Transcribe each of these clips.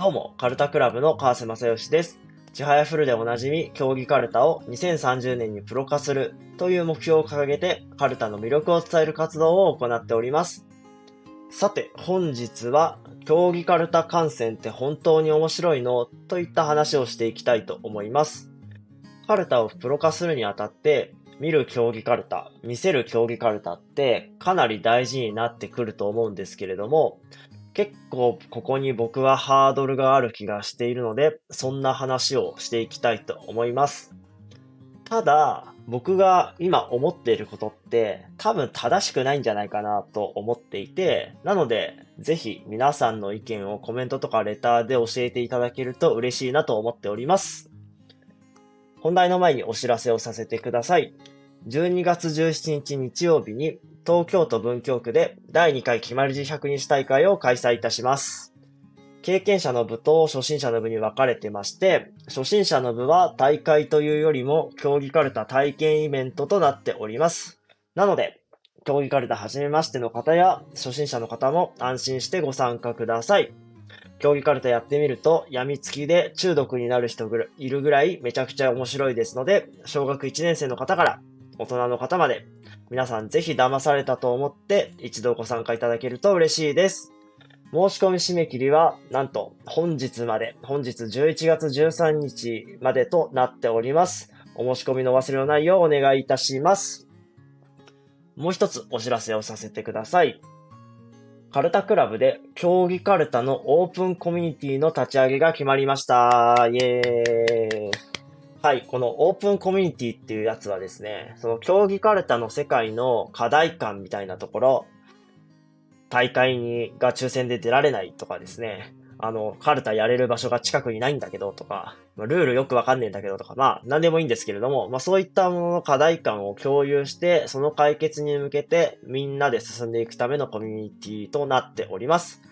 どうも、カルタクラブの川瀬正義です。ちはやフルでおなじみ、競技カルタを2030年にプロ化するという目標を掲げて、カルタの魅力を伝える活動を行っております。さて、本日は、競技カルタ観戦って本当に面白いのといった話をしていきたいと思います。カルタをプロ化するにあたって、見る競技カルタ、見せる競技カルタってかなり大事になってくると思うんですけれども、結構ここに僕はハードルがある気がしているので、そんな話をしていきたいと思います。ただ、僕が今思っていることって多分正しくないんじゃないかなと思っていて、なので、ぜひ皆さんの意見をコメントとかレターで教えていただけると嬉しいなと思っております。本題の前にお知らせをさせてください。12月17日日曜日に東京都文京区で第2回決まり字百日大会を開催いたします。経験者の部と初心者の部に分かれてまして、初心者の部は大会というよりも競技カルタ体験イベントとなっております。なので、競技カルタ初めましての方や初心者の方も安心してご参加ください。競技カルタやってみると、病みつきで中毒になる人がいるぐらいめちゃくちゃ面白いですので、小学1年生の方から大人の方まで、皆さんぜひ騙されたと思って一度ご参加いただけると嬉しいです。申し込み締め切りは、なんと本日まで、本日11月13日までとなっております。お申し込みの忘れのないようお願いいたします。もう一つお知らせをさせてください。カルタクラブで競技カルタのオープンコミュニティの立ち上げが決まりました。イエーイ。はい、このオープンコミュニティっていうやつはですね、その競技カルタの世界の課題感みたいなところ、大会にが抽選で出られないとかですね、あの、カルタやれる場所が近くにないんだけどとか、まルールよくわかんねえんだけどとか、まあ、なんでもいいんですけれども、まあそういったものの課題感を共有して、その解決に向けてみんなで進んでいくためのコミュニティとなっております。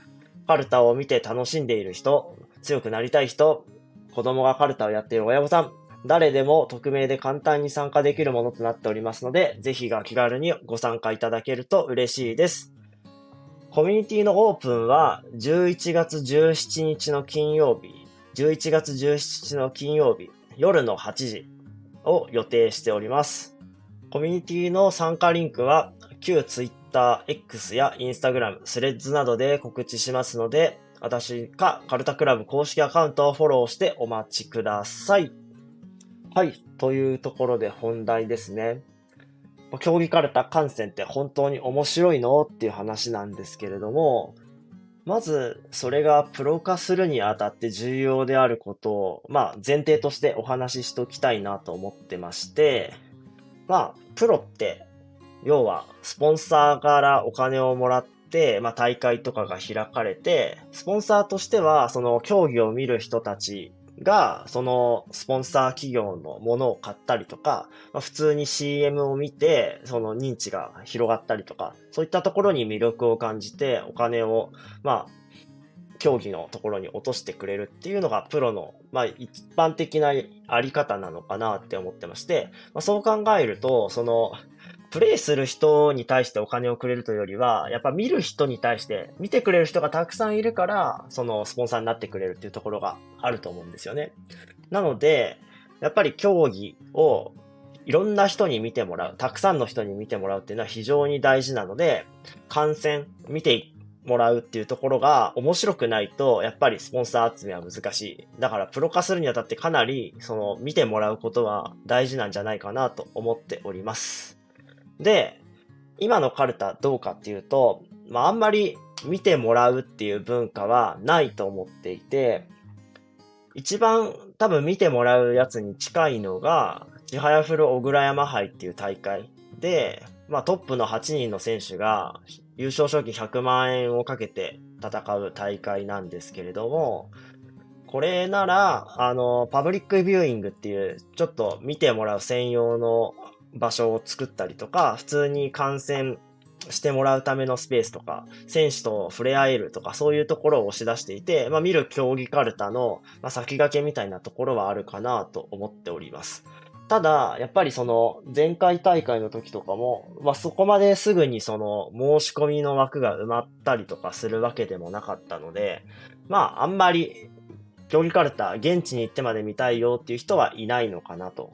カルタを見て楽しんでいる人、強くなりたい人、子供がカルタをやっている親御さん、誰でも匿名で簡単に参加できるものとなっておりますので、ぜひが気軽にご参加いただけると嬉しいです。コミュニティのオープンは11月17日の金曜日、11月17日の金曜日、夜の8時を予定しております。コミュニティの参加リンクは旧 Twitter、X や Instagram、スレッズなどで告知しますので、私かカルタクラブ公式アカウントをフォローしてお待ちください。はい。というところで本題ですね。競技カルタ観戦って本当に面白いの？っていう話なんですけれども、まず、それがプロ化するにあたって重要であることを、まあ前提としてお話ししておきたいなと思ってまして、まあ、プロって、要は、スポンサーからお金をもらって、まあ大会とかが開かれて、スポンサーとしては、その競技を見る人たちが、そのスポンサー企業のものを買ったりとか、まあ、普通に CM を見て、その認知が広がったりとか、そういったところに魅力を感じて、お金を、まあ、競技のところに落としてくれるっていうのがプロの、まあ、一般的なあり方なのかなって思ってまして、まあ、そう考えると、その、プレイする人に対してお金をくれるというよりは、やっぱ見る人に対して、見てくれる人がたくさんいるから、そのスポンサーになってくれるっていうところがあると思うんですよね。なので、やっぱり競技をいろんな人に見てもらう、たくさんの人に見てもらうっていうのは非常に大事なので、観戦、見てもらうっていうところが面白くないと、やっぱりスポンサー集めは難しい。だからプロ化するにあたってかなり、その見てもらうことは大事なんじゃないかなと思っております。で、今のカルタどうかっていうと、まああんまり見てもらうっていう文化はないと思っていて、一番多分見てもらうやつに近いのが、ちはやふる小倉山杯っていう大会で、まあトップの8人の選手が優勝賞金100万円をかけて戦う大会なんですけれども、これなら、あの、パブリックビューイングっていう、ちょっと見てもらう専用の場所を作ったりとか、普通に観戦してもらうためのスペースとか、選手と触れ合えるとか、そういうところを押し出していて、まあ見る競技カルタの、まあ、先駆けみたいなところはあるかなと思っております。ただ、やっぱりその前回大会の時とかも、まあそこまですぐにその申し込みの枠が埋まったりとかするわけでもなかったので、まああんまり競技カルタ、現地に行ってまで見たいよっていう人はいないのかなと。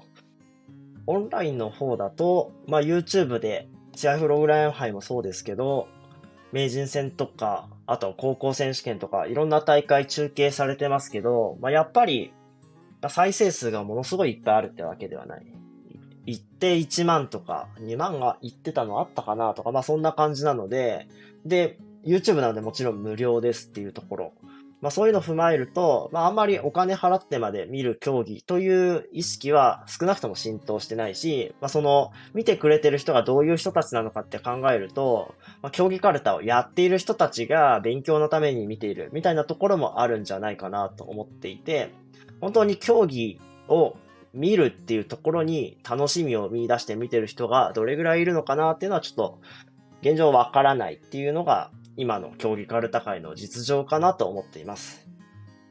オンラインの方だと、まあ YouTube で、チアフログライン杯もそうですけど、名人戦とか、あと高校選手権とか、いろんな大会中継されてますけど、まあやっぱり、再生数がものすごいいっぱいあるってわけではない。行って1万とか、2万が行ってたのあったかなとか、まあそんな感じなので、で、YouTube なのでもちろん無料ですっていうところ。まあそういうのを踏まえると、まああんまりお金払ってまで見る競技という意識は少なくとも浸透してないし、まあその見てくれてる人がどういう人たちなのかって考えると、まあ競技カルタをやっている人たちが勉強のために見ているみたいなところもあるんじゃないかなと思っていて、本当に競技を見るっていうところに楽しみを見出して見てる人がどれぐらいいるのかなっていうのはちょっと現状わからないっていうのが今の競技カルタ界の実情かなと思っています。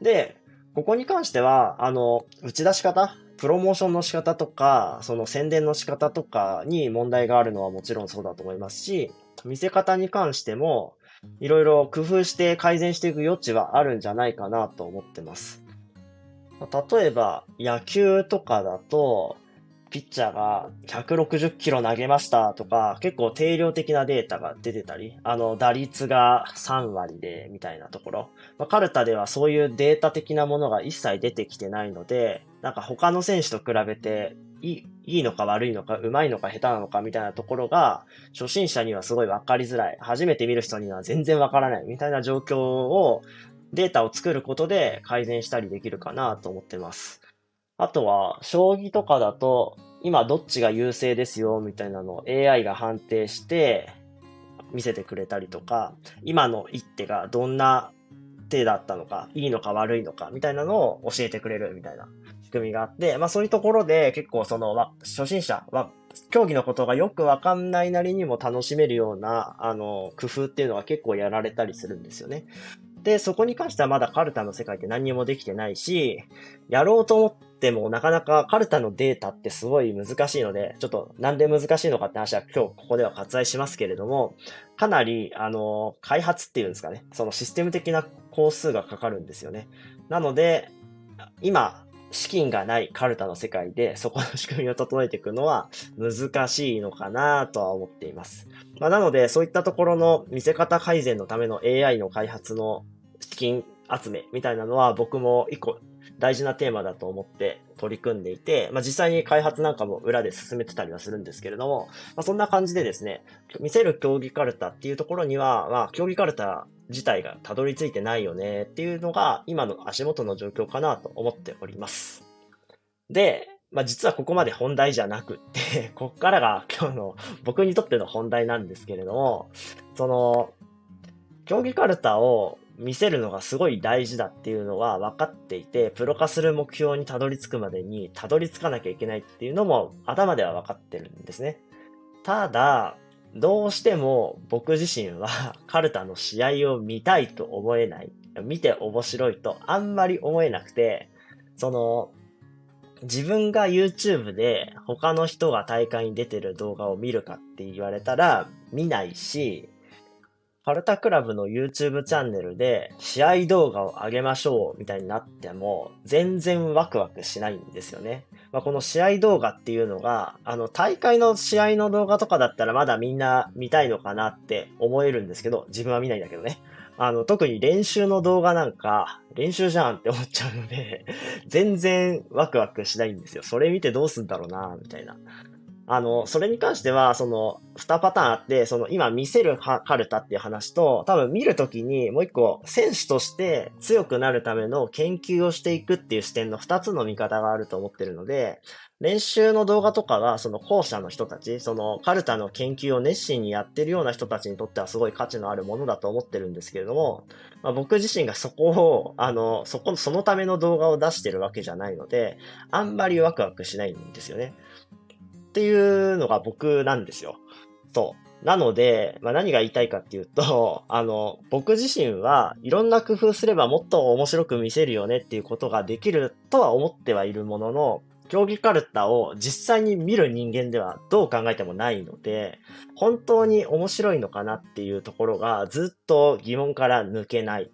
で、ここに関しては、あの、打ち出し方プロモーションの仕方とか、その宣伝の仕方とかに問題があるのはもちろんそうだと思いますし、見せ方に関しても、いろいろ工夫して改善していく余地はあるんじゃないかなと思ってます。例えば、野球とかだと、ピッチャーが160キロ投げましたとか、結構定量的なデータが出てたり、あの、打率が3割で、みたいなところ。まあ、カルタではそういうデータ的なものが一切出てきてないので、なんか他の選手と比べて、いい、いいのか悪いのか、うまいのか下手なのかみたいなところが、初心者にはすごいわかりづらい。初めて見る人には全然わからないみたいな状況をデータを作ることで改善したりできるかなと思ってます。あとは、将棋とかだと、今どっちが優勢ですよ、みたいなのを AI が判定して見せてくれたりとか、今の一手がどんな手だったのか、いいのか悪いのか、みたいなのを教えてくれるみたいな仕組みがあって、まあそういうところで結構その、初心者は、競技のことがよくわかんないなりにも楽しめるような、あの、工夫っていうのは結構やられたりするんですよね。で、そこに関してはまだカルタの世界って何にもできてないし、やろうと思ってもなかなかカルタのデータってすごい難しいので、ちょっとなんで難しいのかって話は今日ここでは割愛しますけれども、かなり、あの、開発っていうんですかね、そのシステム的な工数がかかるんですよね。なので、今、資金がないカルタの世界でそこの仕組みを整えていくのは難しいのかなとは思っています。まあ、なので、そういったところの見せ方改善のための AI の開発の資金集めみたいなのは僕も一個大事なテーマだと思って取り組んでいて、まあ、実際に開発なんかも裏で進めてたりはするんですけれども、まあ、そんな感じでですね、見せる競技カルタっていうところには、まあ、競技カルタ自体がたどり着いてないよねっていうのが今の足元の状況かなと思っております。で、まあ、実はここまで本題じゃなくって こっからが今日の僕にとっての本題なんですけれども、その、競技カルタを見せるのがすごい大事だっていうのは分かっていて、プロ化する目標にたどり着くまでにたどり着かなきゃいけないっていうのも頭では分かってるんですね。ただ、どうしても僕自身は カルタの試合を見たいと思えない。見て面白いとあんまり思えなくて、その、自分が YouTube で他の人が大会に出てる動画を見るかって言われたら見ないし、カルタクラブの YouTube チャンネルで試合動画を上げましょうみたいになっても全然ワクワクしないんですよね。まあ、この試合動画っていうのが、あの大会の試合の動画とかだったらまだみんな見たいのかなって思えるんですけど、自分は見ないんだけどね。あの、特に練習の動画なんか、練習じゃんって思っちゃうので、全然ワクワクしないんですよ。それ見てどうすんだろうな、みたいな。あの、それに関しては、その、二パターンあって、その、今見せるカルタっていう話と、多分見るときにもう一個、選手として強くなるための研究をしていくっていう視点の二つの見方があると思ってるので、練習の動画とかは、その後者の人たち、そのカルタの研究を熱心にやってるような人たちにとってはすごい価値のあるものだと思ってるんですけれども、まあ、僕自身がそこを、あの、そこ、そのための動画を出してるわけじゃないので、あんまりワクワクしないんですよね。っていうのが僕なんですよ。そう。なので、まあ、何が言いたいかっていうと、あの、僕自身はいろんな工夫すればもっと面白く見せるよねっていうことができるとは思ってはいるものの、競技カルタを実際に見る人間ではどう考えてもないので、本当に面白いのかなっていうところがずっと疑問から抜けない。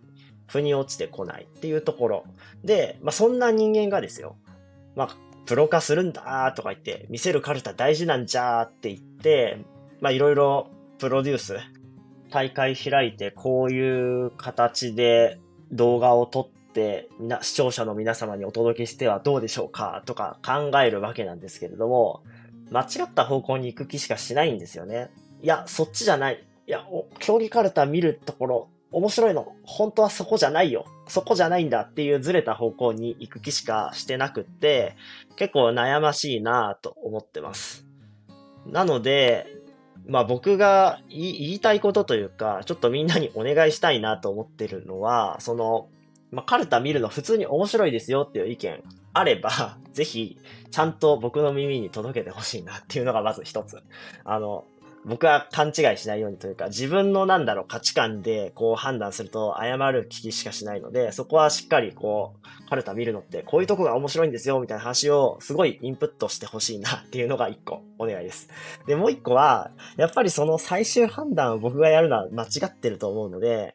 腑に落ちてこないっていうところ。で、まあ、そんな人間がですよ。まあ、プロ化するんだとか言って、見せるカルタ大事なんじゃーって言って、まあ、いろいろプロデュース、大会開いて、こういう形で動画を撮って、みな、視聴者の皆様にお届けしてはどうでしょうかとか考えるわけなんですけれども、間違った方向に行く気しかしないんですよね。いや、そっちじゃない。いや、競技カルタ見るところ、面白いの。本当はそこじゃないよ。そこじゃないんだっていうずれた方向に行く気しかしてなくって、結構悩ましいなと思ってます。なので、まあ僕が言いたいことというか、ちょっとみんなにお願いしたいなと思ってるのは、その、まあカルタ見るの普通に面白いですよっていう意見あれば、ぜひ、ちゃんと僕の耳に届けてほしいなっていうのがまず一つ。あの、僕は勘違いしないようにというか、自分のなんだろう価値観でこう判断すると誤る聞きしかしないので、そこはしっかりこう、カルタ見るのってこういうとこが面白いんですよみたいな話をすごいインプットしてほしいなっていうのが一個お願いです。で、もう一個は、やっぱりその最終判断を僕がやるのは間違ってると思うので、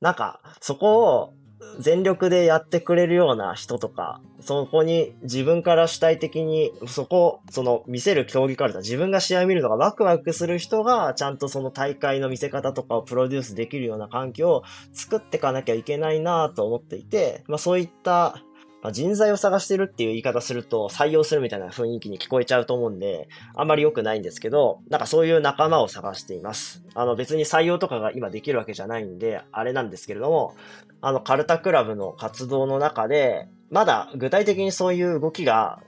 なんか、そこを全力でやってくれるような人とか、そこに自分から主体的に、そこ、その見せる競技カルタ、自分が試合見るのがワクワクする人が、ちゃんとその大会の見せ方とかをプロデュースできるような環境を作っていかなきゃいけないなと思っていて、まあそういったまあ、人材を探してるっていう言い方すると採用するみたいな雰囲気に聞こえちゃうと思うんで、あんまり良くないんですけど、なんかそういう仲間を探しています。あの別に採用とかが今できるわけじゃないんで、あれなんですけれども、あのカルタクラブの活動の中で、まだ具体的にそういう動きが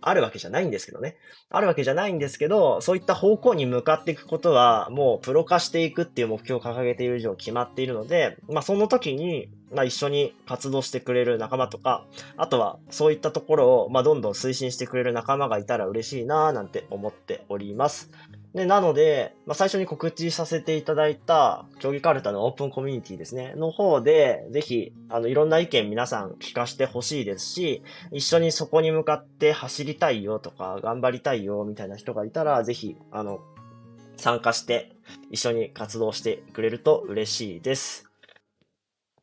あるわけじゃないんですけどね。あるわけじゃないんですけど、そういった方向に向かっていくことは、もうプロ化していくっていう目標を掲げている以上決まっているので、まあその時に、まあ一緒に活動してくれる仲間とか、あとはそういったところを、まあどんどん推進してくれる仲間がいたら嬉しいなぁなんて思っております。で、なので、まあ、最初に告知させていただいた、競技カルタのオープンコミュニティですね、の方で、ぜひ、あの、いろんな意見皆さん聞かせてほしいですし、一緒にそこに向かって走りたいよとか、頑張りたいよ、みたいな人がいたら、ぜひ、あの、参加して、一緒に活動してくれると嬉しいです。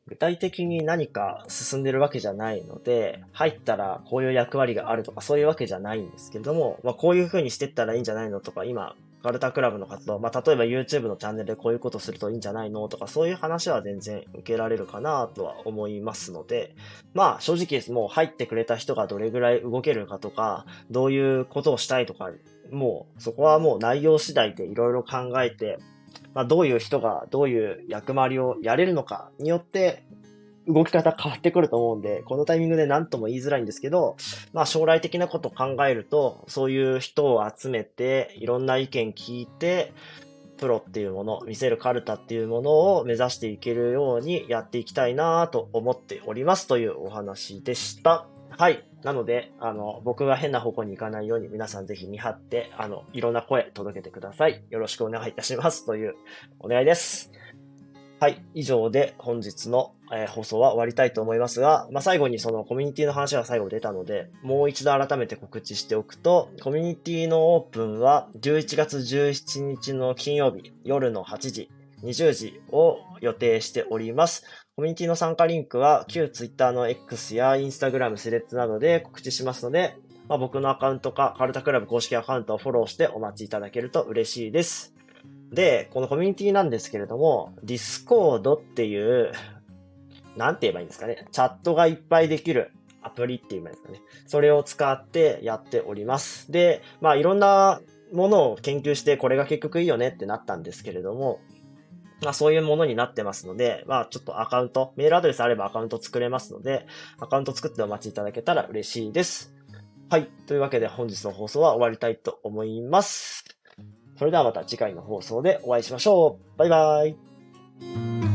具体的に何か進んでるわけじゃないので、入ったらこういう役割があるとかそういうわけじゃないんですけれども、まあこういう風にしてったらいいんじゃないのとか、今カルタクラブの活動、まあ、例えば YouTube のチャンネルでこういうことするといいんじゃないのとか、そういう話は全然受けられるかなとは思いますので、まあ、正直もう入ってくれた人がどれぐらい動けるかとか、どういうことをしたいとか、もう、そこはもう内容次第でいろいろ考えて、まあ、どういう人がどういう役回りをやれるのかによって、動き方変わってくると思うんで、このタイミングで何とも言いづらいんですけど、まあ将来的なことを考えると、そういう人を集めて、いろんな意見聞いて、プロっていうもの、見せるカルタっていうものを目指していけるようにやっていきたいなと思っておりますというお話でした。はい。なので、あの、僕が変な方向に行かないように皆さんぜひ見張って、あの、いろんな声届けてください。よろしくお願いいたしますというお願いです。はい。以上で本日の、えー、放送は終わりたいと思いますが、まあ、最後にそのコミュニティの話が最後出たので、もう一度改めて告知しておくと、コミュニティのオープンは11月17日の金曜日夜の8時、20時を予定しております。コミュニティの参加リンクは旧 Twitter の X や Instagram スレッズなどで告知しますので、まあ、僕のアカウントかカルタクラブ公式アカウントをフォローしてお待ちいただけると嬉しいです。で、このコミュニティなんですけれども、Discord っていう、なんて言えばいいんですかね。チャットがいっぱいできるアプリって言えばいいですかね。それを使ってやっております。で、まあいろんなものを研究してこれが結局いいよねってなったんですけれども、まあそういうものになってますので、まあちょっとアカウント、メールアドレスあればアカウント作れますので、アカウント作ってお待ちいただけたら嬉しいです。はい。というわけで本日の放送は終わりたいと思います。それではまた次回の放送でお会いしましょう。バイバイ。